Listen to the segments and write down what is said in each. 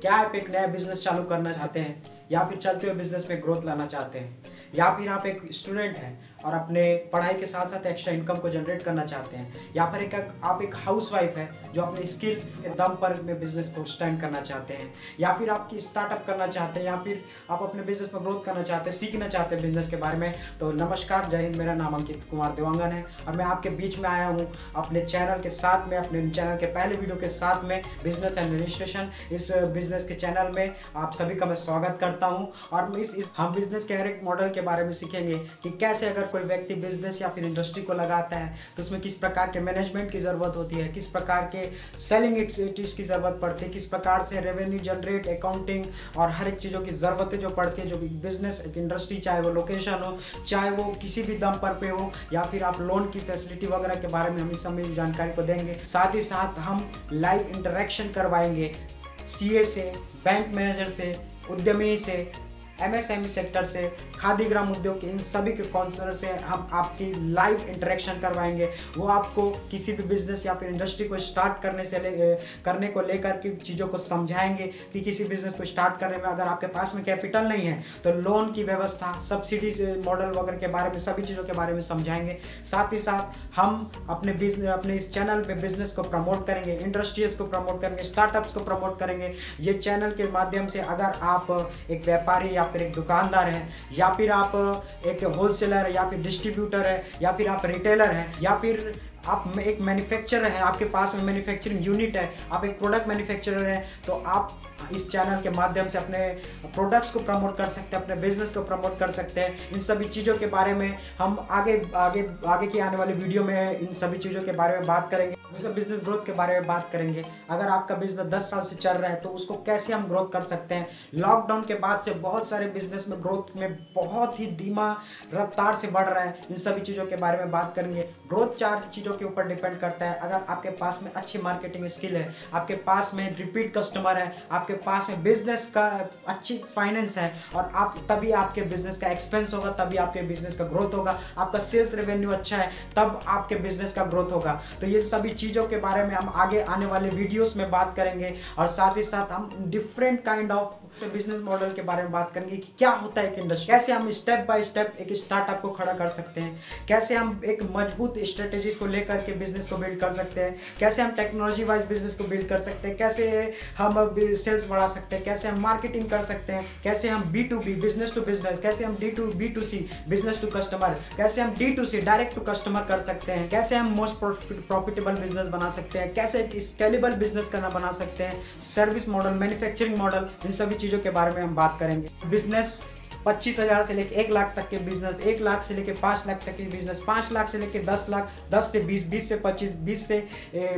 क्या आप एक नया बिज़नेस चालू करना चाहते हैं? या फिर चलते हुए बिज़नेस में ग्रोथ लाना चाहते हैं? या फिर आप एक स्टूडेंट हैं? और अपने पढ़ाई के साथ साथ एक्स्ट्रा इनकम को जनरेट करना चाहते हैं। या फिर एक, आप एक हाउस वाइफ है जो अपने स्किल के दम पर में बिज़नेस को स्टैंड करना चाहते हैं। या फिर आप स्टार्टअप करना चाहते हैं, या फिर आप अपने बिज़नेस में ग्रोथ करना चाहते हैं, सीखना चाहते हैं बिज़नेस के बारे में तो नमस्कार, जय हिंद, मेरा नाम अंकित कुमार देवांगन है और मैं आपके बीच में आया हूँ अपने चैनल के साथ में, अपने चैनल के पहले वीडियो के साथ में बिज़नेस एडमिनिस्ट्रेशन इस बिज़नेस के चैनल में आप सभी का मैं स्वागत करता हूँ और इस हम बिज़नेस के हर एक मॉडल के बारे में सीखेंगे कि कैसे अगर कोई व्यक्ति बिज़नेस या फिर इंडस्ट्री को लगाता है तो उसमें किस प्रकार के मैनेजमेंट की ज़रूरत होती है, किस प्रकार के सेलिंग एक्सपर्टीज की ज़रूरत पड़ती है, किस प्रकार से रेवेन्यू जनरेट अकाउंटिंग और हर एक चीज़ों की ज़रूरतें जो पड़ती है, जो बिज़नेस एक इंडस्ट्री चाहे वो लोकेशन हो, चाहे वो किसी भी दम पर पे हो, या फिर आप लोन की फैसिलिटी वगैरह के बारे में हम इस समय जानकारी को देंगे, साथ ही साथ हम लाइव इंटरेक्शन करवाएँगे सीए से बैंक मैनेजर से, उद्यमी से एमएसएमई सेक्टर से खादी ग्राम उद्योग के इन सभी के काउंसलर से हम आपकी लाइव इंटरेक्शन करवाएँगे। वो आपको किसी भी बिज़नेस या फिर इंडस्ट्री को स्टार्ट करने से ले करने को लेकर की चीज़ों को समझाएँगे कि किसी बिज़नेस को स्टार्ट करने में अगर आपके पास में कैपिटल नहीं है तो लोन की व्यवस्था सब्सिडी मॉडल वगैरह के बारे में, सभी चीज़ों के बारे में समझाएँगे। साथ ही साथ हम अपने बिज़नेस अपने इस चैनल पे बिज़नेस को प्रमोट करेंगे इंडस्ट्रीज़ को प्रमोट करेंगे स्टार्टअप्स को प्रमोट करेंगे। ये चैनल के माध्यम से अगर आप एक व्यापारी या फिर एक दुकानदार हैं, या फिर आप एक होलसेलर या फिर डिस्ट्रीब्यूटर है, या फिर आप रिटेलर हैं, या फिर आप एक मैन्युफैक्चरर हैं, आपके पास में मैन्युफैक्चरिंग यूनिट है, आप एक प्रोडक्ट मैन्युफैक्चरर हैं तो आप इस चैनल के माध्यम से अपने प्रोडक्ट्स को प्रमोट कर सकते हैं, अपने बिज़नेस को प्रमोट कर सकते हैं। इन सभी चीज़ों के बारे में हम आगे आगे आगे की आने वाली वीडियो में इन सभी चीज़ों के बारे में बात करेंगे। जैसे बिज़नेस ग्रोथ के बारे में बात करेंगे। अगर आपका बिज़नेस दस साल से चल रहा है तो उसको कैसे हम ग्रोथ कर सकते हैं? लॉकडाउन के बाद से बहुत सारे बिज़नेस में ग्रोथ में बहुत ही धीमा रफ्तार से बढ़ रहा है। इन सभी चीज़ों के बारे में बात करेंगे। ग्रोथ चार चीज़ों के ऊपर डिपेंड करता है। अगर आपके पास में अच्छी मार्केटिंग स्किल है, आपके पास में रिपीट कस्टमर है, आपके पास में बिज़नेस का अच्छी फाइनेंस है, और आप, तभी आपके बिज़नेस का एक्सपेंस होगा, तभी आपके बिज़नेस का ग्रोथ होगा। आपका सेल्स रेवेन्यू अच्छा है, तब आपके बिज़नेस का ग्रोथ होगा। तो ये सभी चीज़ों के बारे में हम आगे आने वाले वीडियोस में बात करेंगे और साथ ही साथ हम different kind of business model के बारे में बात करेंगे कि क्या होता है एक इंडस्ट्री कैसे हम स्टेप बाय स्टेप एक स्टार्टअप को खड़ा कर सकते हैं? कैसे हम एक मज़बूत स्ट्रेटेजीज को लेकर के बिज़नेस को बिल्ड कर सकते हैं? कैसे हम टेक्नोलॉजी वाइज बिज़नेस को बिल्ड कर सकते हैं? कैसे हम सेल्स बढ़ा सकते हैं? कैसे हम मार्केटिंग कर सकते हैं? कैसे हम B to B business to business कैसे हम D to B to C business to customer कैसे हम D to C direct to customer कर सकते हैं? कैसे हम मोस्ट प्रॉफिटेबल बिज़नेस बना सकते हैं, कैसे एक स्केलेबल बिज़नेस करना बना सकते हैं सर्विस मॉडल मैन्युफैक्चरिंग मॉडल इन सभी चीज़ों के बारे में हम बात करेंगे। बिज़नेस पच्चीस हज़ार से लेकर एक लाख तक के बिज़नेस एक लाख से लेकर पाँच लाख तक के बिज़नेस पाँच लाख से लेकर दस लाख, दस से बीस बीस से पच्चीस, बीस से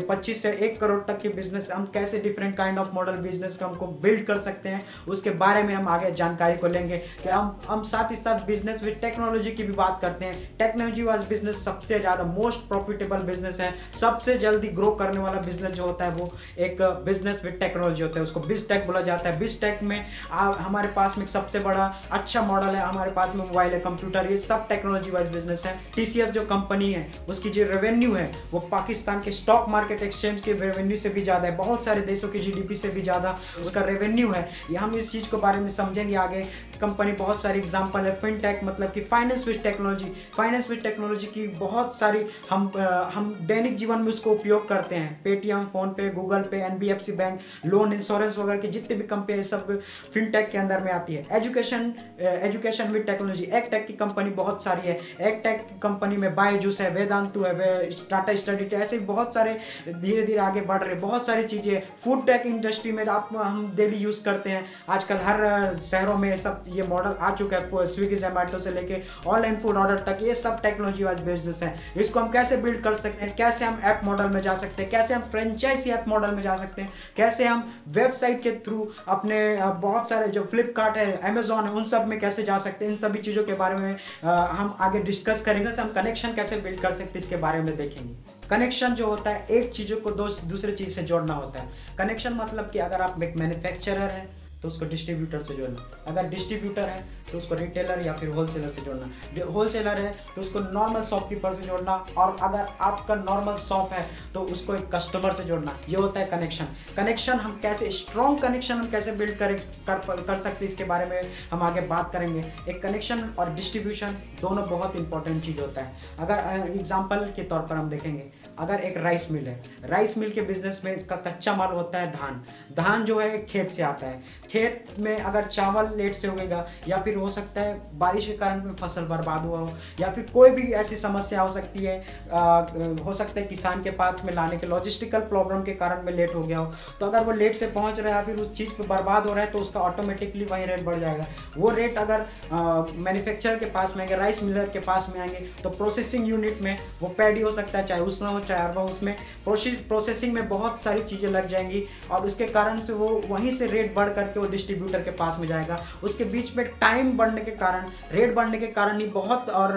पच्चीस से एक करोड़ तक के बिज़नेस हम कैसे different kind of model business को हमको बिल्ड कर सकते हैं, उसके बारे में हम आगे जानकारी को लेंगे कि हम हम साथ ही साथ बिज़नेस विद टेक्नोलॉजी की भी बात करते हैं। टेक्नोलॉजी वाज बिज़नेस सबसे ज़्यादा मोस्ट प्रॉफिटेबल बिज़नेस है, सबसे जल्दी ग्रो करने वाला बिज़नेस जो होता है वो एक बिज़नेस विद टेक्नोलॉजी होता है, उसको बिज टेक बोला जाता है। बिज टेक में हमारे पास में सबसे बड़ा अच्छा मॉडल है, हमारे पास में मोबाइल है कंप्यूटर ये सब टेक्नोलॉजी वाइज बिज़नेस है। टीसीएस जो कंपनी है, उसकी जो रेवेन्यू है, वो पाकिस्तान के स्टॉक मार्केट एक्सचेंज के रेवेन्यू से भी ज़्यादा है। बहुत सारे देशों की जीडीपी से भी ज़्यादा उसका रेवेन्यू है। ये हम इस चीज़ के बारे में समझेंगे आगे। कंपनी बहुत सारी एग्ज़ाम्पल है फिनटेक मतलब कि finance with technology finance with technology की बहुत सारी हम हम दैनिक जीवन में उसको उपयोग करते हैं। Paytm PhonePe Google Pay N bank loan insurance वगैरह की जितने भी कंपनी है सब फिनटेक के अंदर में आती है। एजुकेशन एजुकेशन विद टेक्नोलॉजी एक टेक की कंपनी बहुत सारी है. एक टेक कंपनी में बायजूस है वेदांतु है वे टाटा स्टडी ऐसे बहुत सारे धीरे धीरे आगे बढ़ रहे बहुत सारी चीज़ें फ़ूड टेक इंडस्ट्री में आप, हम डेली यूज़ करते हैं. आजकल हर शहरों में सब ये मॉडल आ चुका है स्विगी जोमेटो से लेके ऑनलाइन फ़ूड ऑर्डर तक ये सब टेक्नोलॉजी वाइज बिज़नेस है. इसको हम कैसे बिल्ड कर सकते हैं? कैसे हम ऐप मॉडल में जा सकते हैं? कैसे हम फ्रेंचाइजी ऐप मॉडल में जा सकते हैं? कैसे हम वेबसाइट के थ्रू अपने बहुत सारे जो फ्लिपकार्ट है अमेजोन है, उन सब में कैसे जा सकते हैं, इन सभी चीज़ों के बारे में हम आगे डिस्कस करेंगे हम कनेक्शन कैसे बिल्ड कर सकते हैं, इसके बारे में देखेंगे। कनेक्शन जो होता है, एक चीज़ों को दो, दूसरे चीज़ से जोड़ना होता है। कनेक्शन मतलब कि अगर आप एक मैन्युफैक्चरर हैं तो उसको डिस्ट्रीब्यूटर से जोड़ना। अगर डिस्ट्रीब्यूटर है तो उसको रिटेलर या फिर होलसेलर से जोड़ना। होलसेलर है तो उसको नॉर्मल शॉपकीपर से जोड़ना और अगर आपका नॉर्मल शॉप है तो उसको एक कस्टमर से जोड़ना। ये होता है कनेक्शन कनेक्शन हम कैसे स्ट्रॉन्ग कनेक्शन हम कैसे बिल्ड करें, कर कर सकते इसके बारे में हम आगे बात करेंगे। एक कनेक्शन और डिस्ट्रीब्यूशन दोनों बहुत इंपॉर्टेंट चीज़ होता है। अगर एग्ज़ाम्पल के तौर पर हम देखेंगे। अगर एक राइस मिल है। राइस मिल के बिज़नेस में इसका कच्चा माल होता है धान। धान जो है, खेत से आता है। खेत में अगर चावल लेट से उगेगा या फिर हो सकता है बारिश के कारण फ़सल बर्बाद हुआ हो या फिर कोई भी ऐसी समस्या हो सकती है आ, हो सकता है किसान के पास में लाने के लॉजिस्टिकल प्रॉब्लम के कारण में लेट हो गया हो। तो अगर वो लेट से पहुँच रहा है फिर उस चीज़ पर बर्बाद हो रहा है तो उसका ऑटोमेटिकली वही रेट बढ़ जाएगा। वो रेट अगर मैन्युफैक्चर के पास में आएँगे राइस मिलर के पास में आएँगे तो प्रोसेसिंग यूनिट में वो पैडी हो सकता है चाहे उसना हो चाहे अरबा उसमें प्रोसेस प्रोसेसिंग में बहुत सारी चीज़ें लग जाएँगी और उसके कारण से वो वहीं से रेट बढ़ करके वो डिस्ट्रीब्यूटर के पास में जाएगा। उसके बीच में टाइम बढ़ने के कारण रेट बढ़ने के कारण ही बहुत और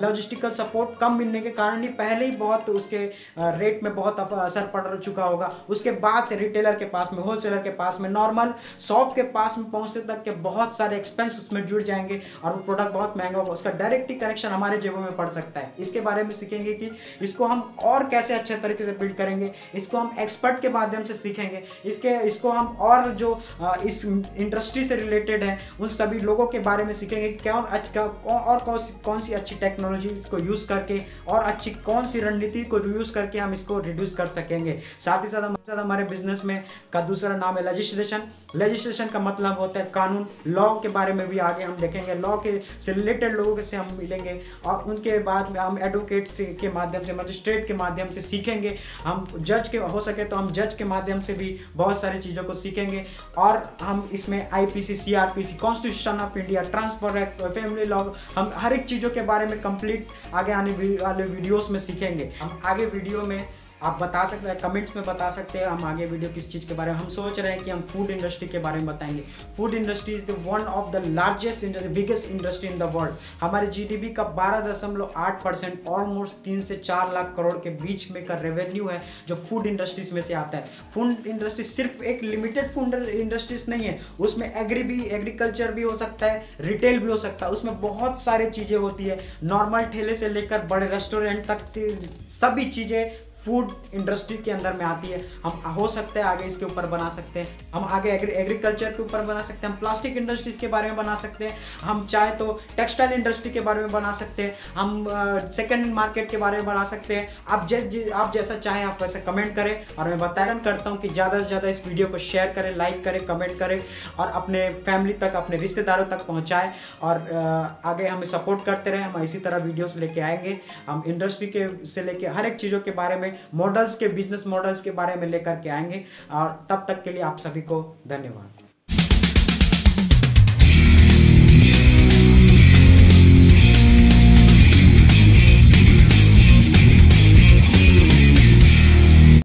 लॉजिस्टिकल सपोर्ट कम मिलने के कारण ही पहले ही बहुत उसके रेट में बहुत असर पड़ चुका होगा। उसके बाद से रिटेलर के पास में होलसेलर के पास में नॉर्मल शॉप के पास में पहुँचने तक के बहुत सारे एक्सपेंस उसमें जुड़ जाएँगे और वो प्रोडक्ट बहुत महँगा होगा। उसका डायरेक्ट ही कनेक्शन हमारे जेबों में पड़ सकता है। इसके बारे में सीखेंगे कि इसको हम और कैसे अच्छे तरीके से बिल्ड करेंगे, इसको हम एक्सपर्ट के माध्यम से सीखेंगे, इसके, इसको हम और जो इस इंडस्ट्री से रिलेटेड है, उन सभी लोगों के बारे में सीखेंगे क्या और कौन सी कौन सी अच्छी टेक्नोलॉजी को यूज़ करके और अच्छी कौन सी रणनीति को यूज़ करके हम इसको रिड्यूस कर सकेंगे। साथ ही साथ साथ हमारे बिज़नेस में का दूसरा नाम है लेजिस्लेशन लेजिस्लेशन का मतलब होता है कानून। लॉ के बारे में भी आगे हम देखेंगे। लॉ के से रिलेटेड लोगों से हम मिलेंगे और उनके बाद में हम एडवोकेट के माध्यम से मजिस्ट्रेट के माध्यम से सीखेंगे। हम जज के, हो सके तो हम जज के माध्यम से भी बहुत सारी चीज़ों को सीखेंगे। और हम इसमें I P C C R P C constitution of India transfer act family law हम हर एक चीज़ों के बारे में कंप्लीट आगे आने वाले वीडियोस में सीखेंगे। हम आगे वीडियो में आप बता सकते हैं कमेंट्स में बता सकते हैं हम आगे वीडियो किस चीज़ के बारे में, हम सोच रहे हैं कि हम फ़ूड इंडस्ट्री के बारे में बताएँगे। Food industry is the one of the largest industry biggest industry in the world हमारे जीडीपी का बारह दशमलव आठ परसेंट ऑलमोस्ट तीन से चार लाख करोड़ के बीच में का रेवेन्यू है जो फ़ूड इंडस्ट्रीज़ में से आता है। फ़ूड इंडस्ट्री सिर्फ़ एक लिमिटेड फ़ूड इंडस्ट्रीज़ नहीं है, उसमें एग्री भी एग्रीकल्चर भी हो सकता है रिटेल भी हो सकता है, उसमें बहुत सारी चीज़ें होती है। नॉर्मल ठेले से लेकर बड़े रेस्टोरेंट तक से सभी चीज़ें फ़ूड इंडस्ट्री के अंदर में आती है। हम हो सकते हैं आगे इसके ऊपर बना सकते हैं। हम आगे एग्री एग्रीकल्चर के ऊपर बना सकते हैं। हम प्लास्टिक इंडस्ट्रीज़ के बारे में बना सकते हैं। हम चाहे तो टेक्सटाइल इंडस्ट्री के बारे में बना सकते हैं। हम सेकेंड मार्केट के बारे में बना सकते हैं। आप जै आप जैसा चाहें आप वैसे कमेंट करें और मैं बताया करता हूँ कि ज़्यादा से ज़्यादा इस वीडियो को शेयर करें लाइक करें कमेंट करें और अपने फैमिली तक, अपने रिश्तेदारों तक पहुँचाएँ और आगे हमें सपोर्ट करते रहें। हम इसी तरह वीडियोस लेके आएँगे। हम इंडस्ट्री के से लेके हर एक चीज़ों के बारे में मॉडल्स के बिज़नेस मॉडल्स के बारे में लेकर के आएँगे। और तब तक के लिए आप सभी को धन्यवाद।